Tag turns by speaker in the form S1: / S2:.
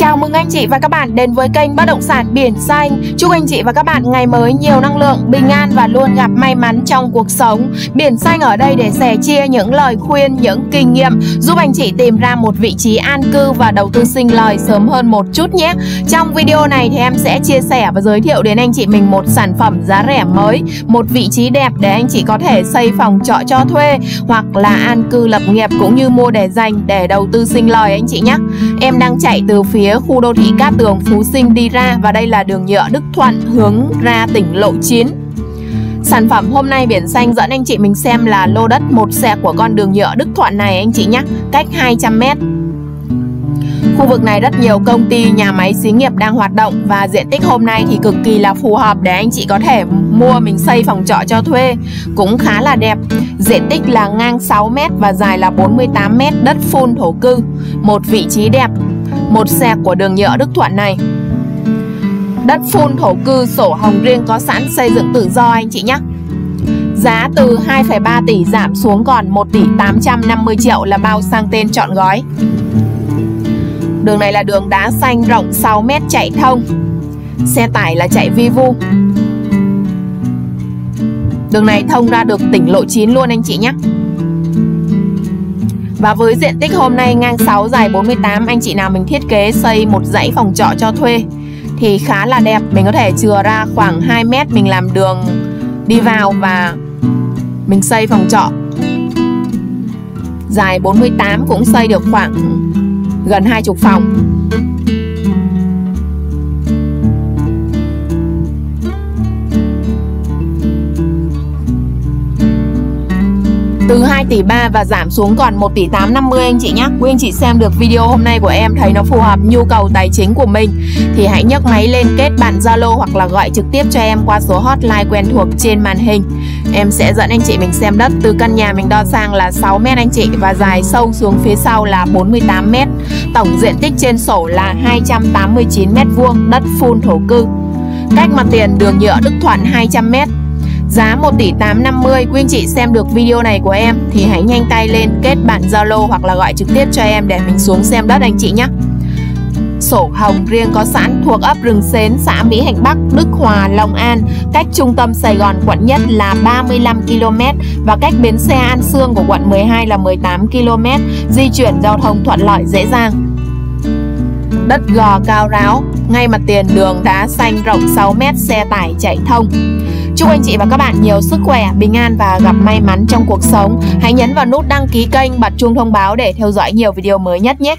S1: Chào mừng anh chị và các bạn đến với kênh Bất động sản Biển Xanh. Chúc anh chị và các bạn ngày mới nhiều năng lượng, bình an và luôn gặp may mắn trong cuộc sống. Biển Xanh ở đây để sẻ chia những lời khuyên, những kinh nghiệm giúp anh chị tìm ra một vị trí an cư và đầu tư sinh lời sớm hơn một chút nhé. Trong video này thì em sẽ chia sẻ và giới thiệu đến anh chị mình một sản phẩm giá rẻ mới, một vị trí đẹp để anh chị có thể xây phòng trọ cho thuê hoặc là an cư lập nghiệp cũng như mua để dành để đầu tư sinh lời anh chị nhé. Em đang chạy từ phía khu đô thị Cát Tường Phú Sinh đi ra và đây là đường nhựa Đức Thuận hướng ra tỉnh Lộ 9. Sản phẩm hôm nay Biển Xanh dẫn anh chị mình xem là lô đất một xe của con đường nhựa Đức Thuận này anh chị nhé, cách 200m. Khu vực này rất nhiều công ty, nhà máy xí nghiệp đang hoạt động và diện tích hôm nay thì cực kỳ là phù hợp để anh chị có thể mua mình xây phòng trọ cho thuê. Cũng khá là đẹp. Diện tích là ngang 6m và dài là 48m, đất full thổ cư. Một vị trí đẹp một xe của đường nhựa Đức Thuận này. Đất phun thổ cư sổ hồng riêng có sẵn xây dựng tự do anh chị nhé. Giá từ 2,3 tỷ giảm xuống còn 1 tỷ 850 triệu là bao sang tên chọn gói. Đường này là đường đá xanh rộng 6 mét chạy thông. Xe tải là chạy vi vu. Đường này thông ra được tỉnh lộ 9 luôn anh chị nhé và với diện tích hôm nay ngang 6 dài 48 anh chị nào mình thiết kế xây một dãy phòng trọ cho thuê thì khá là đẹp. Mình có thể chừa ra khoảng 2 mét, mình làm đường đi vào và mình xây phòng trọ. Dài 48 cũng xây được khoảng gần 20 phòng. Từ 2 tỷ 3 và giảm xuống còn 1 tỷ 850 anh chị nhé Quý anh chị xem được video hôm nay của em thấy nó phù hợp nhu cầu tài chính của mình thì hãy nhấc máy lên kết bạn Zalo hoặc là gọi trực tiếp cho em qua số hotline quen thuộc trên màn hình. Em sẽ dẫn anh chị mình xem đất từ căn nhà mình đo sang là 6 mét anh chị và dài sâu xuống phía sau là 48 mét. Tổng diện tích trên sổ là 289 mét vuông, đất phun thổ cư. Cách mặt tiền đường nhựa Đức Thuận 200 mét. Giá 1 tỷ 850 Quý anh chị xem được video này của em Thì hãy nhanh tay lên kết bạn Zalo Hoặc là gọi trực tiếp cho em để mình xuống xem đất anh chị nhé Sổ hồng riêng có sẵn thuộc ấp Rừng Xến, xã Mỹ Hạnh Bắc, Đức Hòa, Long An, cách trung tâm Sài Gòn quận nhất là 35 km và cách bến xe An Sương của quận 12 là 18 km, di chuyển giao thông thuận lợi dễ dàng. Đất gò cao ráo, ngay mặt tiền đường đá xanh rộng 6 m xe tải chạy thông. Chúc anh chị và các bạn nhiều sức khỏe, bình an và gặp may mắn trong cuộc sống. Hãy nhấn vào nút đăng ký kênh, bật chuông thông báo để theo dõi nhiều video mới nhất nhé.